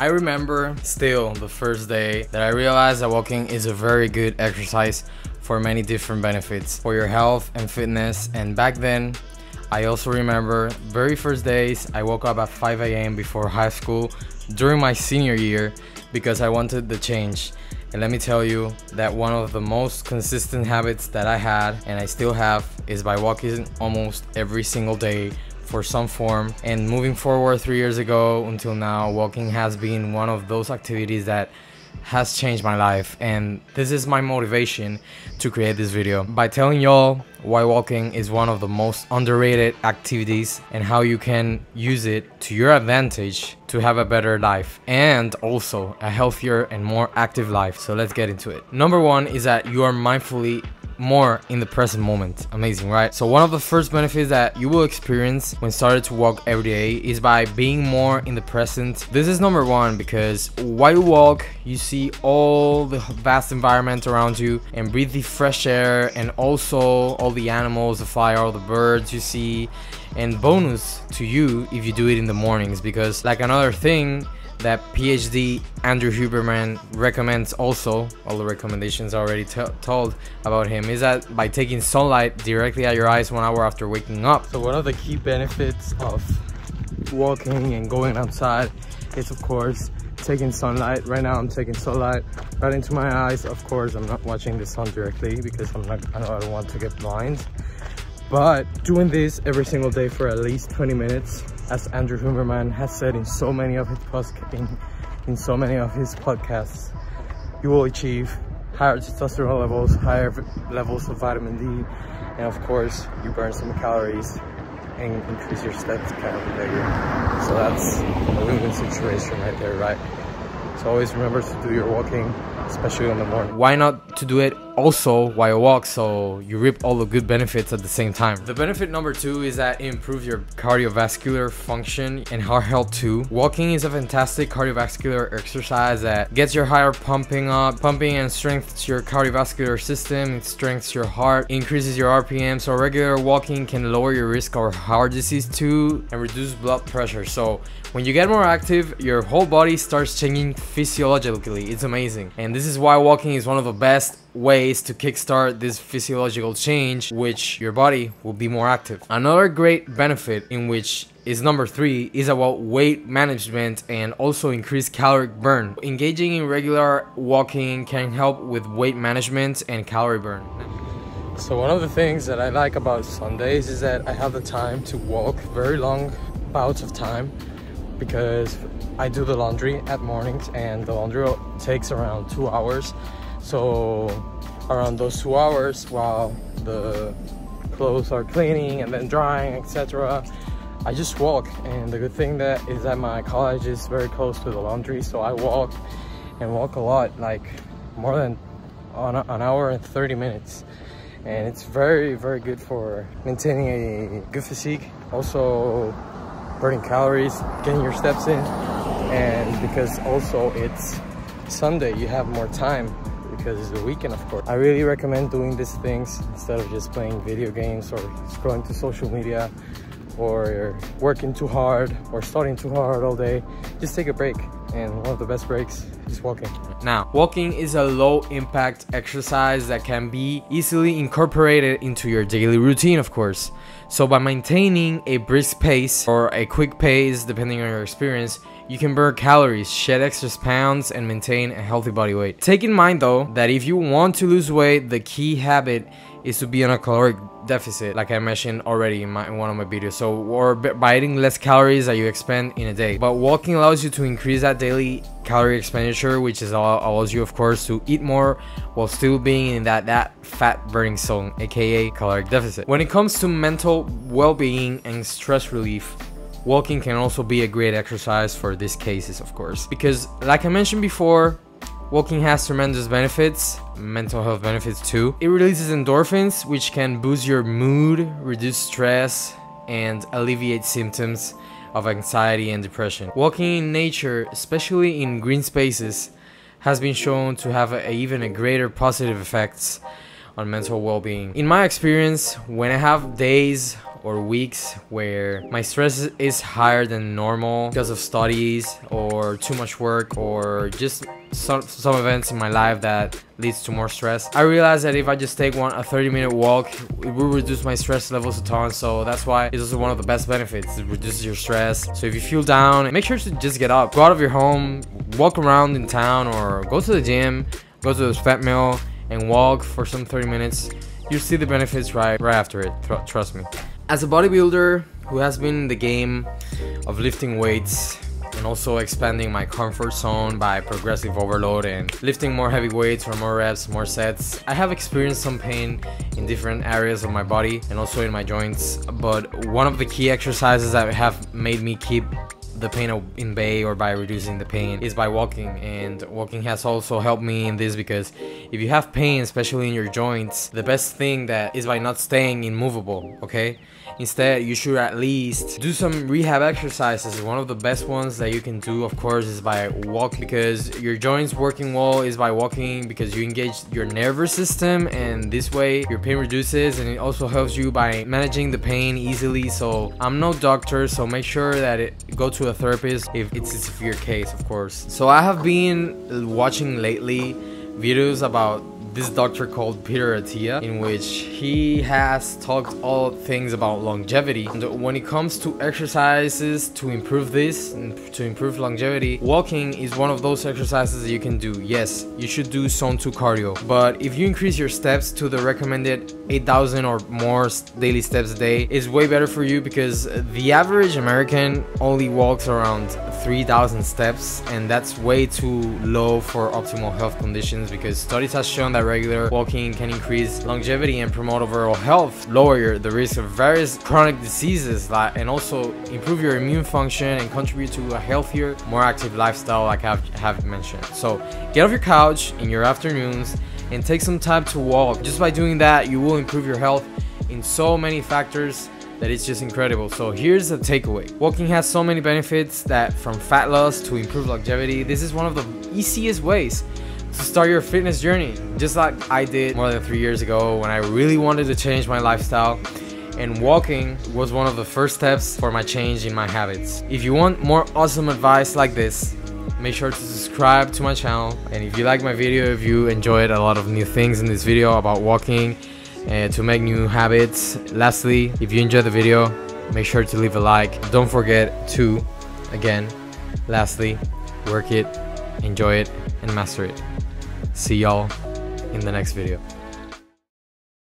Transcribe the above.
I remember still the first day that I realized that walking is a very good exercise for many different benefits for your health and fitness. And back then, I also remember very first days I woke up at 5 a.m. before high school during my senior year because I wanted the change. And let me tell you that one of the most consistent habits that I had and I still have is by walking almost every single day for some form. And moving forward three years ago until now, walking has been one of those activities that has changed my life. And this is my motivation to create this video. By telling y'all why walking is one of the most underrated activities and how you can use it to your advantage to have a better life and also a healthier and more active life. So let's get into it. Number one is that you are mindfully more in the present moment. Amazing, right? So one of the first benefits that you will experience when started to walk every day is by being more in the present. This is number one because while you walk, you see all the vast environment around you and breathe the fresh air and also all the animals, the fire, all the birds you see. And bonus to you if you do it in the mornings because like another thing that PhD Andrew Huberman recommends also, all the recommendations already told about him, is that by taking sunlight directly at your eyes one hour after waking up. So one of the key benefits of walking and going outside is of course taking sunlight. Right now I'm taking sunlight right into my eyes. Of course I'm not watching the sun directly because I'm not, I don't want to get blind. But doing this every single day for at least 20 minutes as Andrew Huberman has said in so many of his in, in so many of his podcasts, you will achieve higher testosterone levels, higher levels of vitamin D, and of course, you burn some calories and increase your steps of bigger. So that's a win-win situation right there, right? So always remember to do your walking, especially in the morning. Why not to do it also while you walk so you reap all the good benefits at the same time. The benefit number two is that it improves your cardiovascular function and heart health too. Walking is a fantastic cardiovascular exercise that gets your heart pumping up, pumping and strengthens your cardiovascular system, it strengthens your heart, increases your RPM, so regular walking can lower your risk of heart disease too and reduce blood pressure. So when you get more active, your whole body starts changing physiologically. It's amazing. And this is why walking is one of the best ways to kickstart this physiological change, which your body will be more active. Another great benefit in which is number three is about weight management and also increased caloric burn. Engaging in regular walking can help with weight management and calorie burn. So one of the things that I like about Sundays is that I have the time to walk very long bouts of time because I do the laundry at mornings and the laundry takes around two hours. So around those two hours while the clothes are cleaning and then drying, etc. I just walk. And the good thing that is that my college is very close to the laundry so I walk and walk a lot like more than an hour and 30 minutes. And it's very very good for maintaining a good physique. Also burning calories getting your steps in and because also it's Sunday you have more time because it's the weekend of course. I really recommend doing these things instead of just playing video games or scrolling to social media or working too hard or studying too hard all day. Just take a break and one of the best breaks is walking. Now, walking is a low impact exercise that can be easily incorporated into your daily routine of course. So by maintaining a brisk pace or a quick pace depending on your experience, you can burn calories, shed extra pounds, and maintain a healthy body weight. Take in mind though that if you want to lose weight, the key habit is to be on a caloric deficit like I mentioned already in, my, in one of my videos. So or by eating less calories that you expend in a day. But walking allows you to increase that daily calorie expenditure which is allows you of course to eat more while still being in that that fat burning zone aka caloric deficit. When it comes to mental well-being and stress relief Walking can also be a great exercise for these cases, of course, because like I mentioned before, walking has tremendous benefits, mental health benefits too. It releases endorphins, which can boost your mood, reduce stress, and alleviate symptoms of anxiety and depression. Walking in nature, especially in green spaces, has been shown to have a, even a greater positive effects on mental well-being. In my experience, when I have days or weeks where my stress is higher than normal because of studies or too much work or just some, some events in my life that leads to more stress. I realized that if I just take one a 30 minute walk, it will reduce my stress levels a ton. So that's why it's also one of the best benefits. It reduces your stress. So if you feel down, make sure to just get up, go out of your home, walk around in town or go to the gym, go to the fat mill and walk for some 30 minutes. You'll see the benefits right, right after it, tr trust me. As a bodybuilder who has been in the game of lifting weights and also expanding my comfort zone by progressive overload and lifting more heavy weights or more reps, more sets. I have experienced some pain in different areas of my body and also in my joints, but one of the key exercises that have made me keep the pain in bay or by reducing the pain is by walking and walking has also helped me in this because if you have pain especially in your joints the best thing that is by not staying immovable okay Instead, you should at least do some rehab exercises. One of the best ones that you can do, of course, is by walk because your joints working well is by walking because you engage your nervous system and this way your pain reduces and it also helps you by managing the pain easily. So I'm no doctor, so make sure that it go to a therapist if it's a severe case, of course. So I have been watching lately videos about this doctor called Peter Attia, in which he has talked all things about longevity. And when it comes to exercises to improve this, to improve longevity, walking is one of those exercises that you can do. Yes, you should do zone 2 cardio, but if you increase your steps to the recommended 8,000 or more daily steps a day, is way better for you because the average American only walks around 3,000 steps, and that's way too low for optimal health conditions because studies have shown that regular walking can increase longevity and promote overall health, lower the risk of various chronic diseases, like, and also improve your immune function and contribute to a healthier, more active lifestyle like I have mentioned. So get off your couch in your afternoons and take some time to walk. Just by doing that, you will improve your health in so many factors that it's just incredible. So here's the takeaway. Walking has so many benefits that from fat loss to improved longevity, this is one of the easiest ways to start your fitness journey, just like I did more than three years ago when I really wanted to change my lifestyle. And walking was one of the first steps for my change in my habits. If you want more awesome advice like this, make sure to subscribe to my channel. And if you like my video, if you enjoyed a lot of new things in this video about walking and to make new habits. Lastly, if you enjoyed the video, make sure to leave a like. Don't forget to, again, lastly, work it, enjoy it, and master it. See y'all in the next video.